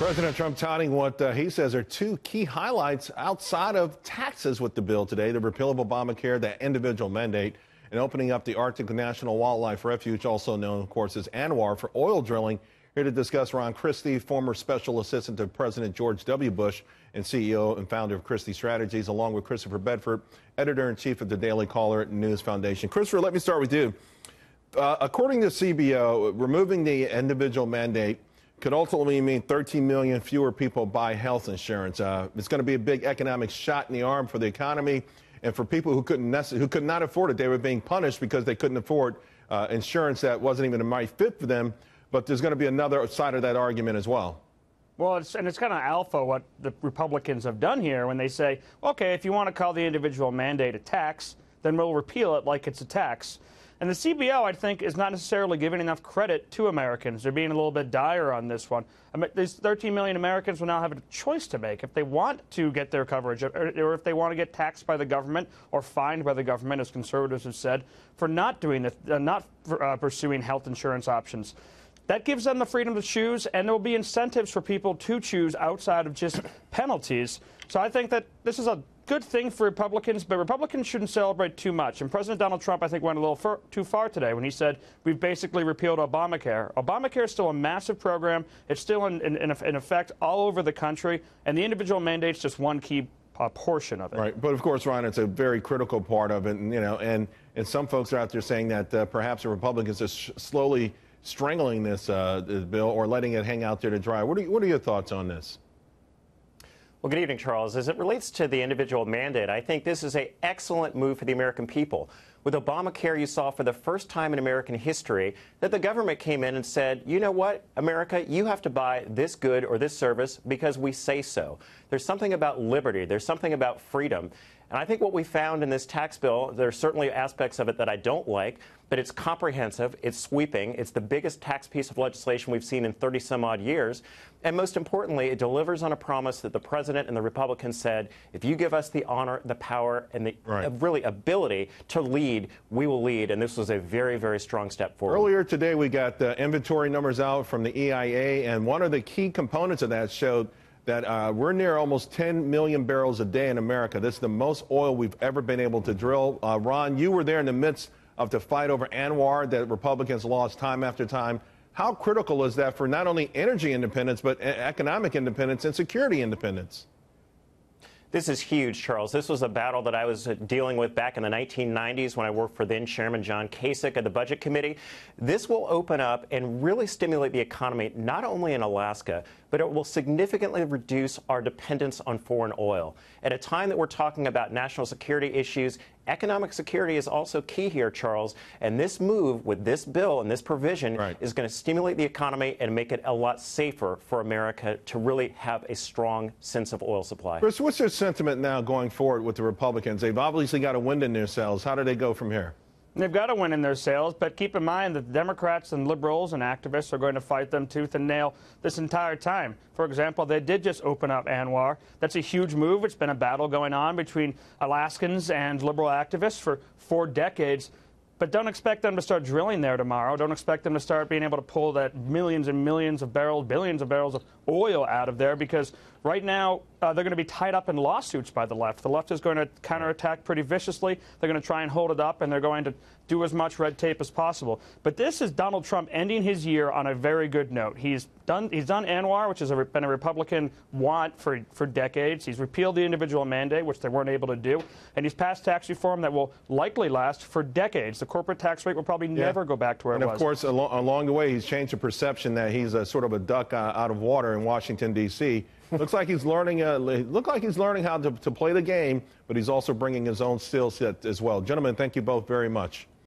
President Trump touting what uh, he says are two key highlights outside of taxes with the bill today the repeal of Obamacare, that individual mandate, and opening up the Arctic National Wildlife Refuge, also known, of course, as ANWR, for oil drilling. Here to discuss Ron Christie, former special assistant to President George W. Bush and CEO and founder of Christie Strategies, along with Christopher Bedford, editor in chief of the Daily Caller News Foundation. Christopher, let me start with you. Uh, according to CBO, removing the individual mandate could ultimately mean 13 million fewer people buy health insurance. Uh, it's going to be a big economic shot in the arm for the economy and for people who couldn't who could not afford it. They were being punished because they couldn't afford uh, insurance that wasn't even a right fit for them. But there's going to be another side of that argument as well. Well, it's, and it's kind of alpha what the Republicans have done here when they say, okay, if you want to call the individual mandate a tax, then we'll repeal it like it's a tax. And the CBO, I think, is not necessarily giving enough credit to Americans. They're being a little bit dire on this one. I mean, these 13 million Americans will now have a choice to make if they want to get their coverage or, if they want to get taxed by the government or fined by the government, as conservatives have said, for not doing this, uh, not for, uh, pursuing health insurance options. That gives them the freedom to choose, and there will be incentives for people to choose outside of just penalties. So I think that this is a good thing for Republicans, but Republicans shouldn't celebrate too much. And President Donald Trump, I think, went a little too far today when he said we've basically repealed Obamacare. Obamacare is still a massive program. It's still in, in, in effect all over the country, and the individual mandate's just one key uh, portion of it. Right, but of course, Ron, it's a very critical part of it, and you know, and and some folks are out there saying that uh, perhaps the Republicans are slowly strangling this, uh, this bill or letting it hang out there to dry. What are you, what are your thoughts on this? Well, good evening, Charles. As it relates to the individual mandate, I think this is an excellent move for the American people. With Obamacare, you saw for the first time in American history that the government came in and said, you know what, America, you have to buy this good or this service because we say so. There's something about liberty, there's something about freedom. And I think what we found in this tax bill, there are certainly aspects of it that I don't like, but it's comprehensive, it's sweeping, it's the biggest tax piece of legislation we've seen in 30 some odd years. And most importantly, it delivers on a promise that the president and the Republicans said if you give us the honor, the power, and the right. really ability to lead, we will lead. And this was a very, very strong step forward. Earlier today, we got the inventory numbers out from the EIA, and one of the key components of that showed that uh, we're near almost 10 million barrels a day in America. This is the most oil we've ever been able to drill. Uh, Ron, you were there in the midst of the fight over ANWR that Republicans lost time after time. How critical is that for not only energy independence, but economic independence and security independence? This is huge, Charles. This was a battle that I was dealing with back in the 1990s when I worked for then Chairman John Kasich of the Budget Committee. This will open up and really stimulate the economy, not only in Alaska, but it will significantly reduce our dependence on foreign oil. At a time that we're talking about national security issues, economic security is also key here, Charles. And this move with this bill and this provision right. is going to stimulate the economy and make it a lot safer for America to really have a strong sense of oil supply. Chris, what's your sentiment now going forward with the Republicans? They've obviously got a wind in their sails. How do they go from here? They've got to win in their sales, but keep in mind that the Democrats and liberals and activists are going to fight them tooth and nail this entire time. For example, they did just open up ANWR. That's a huge move. It's been a battle going on between Alaskans and liberal activists for four decades. But don't expect them to start drilling there tomorrow. Don't expect them to start being able to pull that millions and millions of barrels, billions of barrels of oil out of there because right now uh, they're going to be tied up in lawsuits by the left. The left is going to counterattack pretty viciously. They're going to try and hold it up, and they're going to do as much red tape as possible. But this is Donald Trump ending his year on a very good note. He's done he's done ANWR, which has been a Republican want for for decades. He's repealed the individual mandate, which they weren't able to do, and he's passed tax reform that will likely last for decades. The corporate tax rate will probably yeah. never go back to where and it was. And of course, al- along the way, he's changed the perception that he's a sort of a duck uh, out of water in Washington D.C. looks like he's learning. Uh, look like he's learning how to, to play the game, but he's also bringing his own skill set as well. Gentlemen, thank you both very much.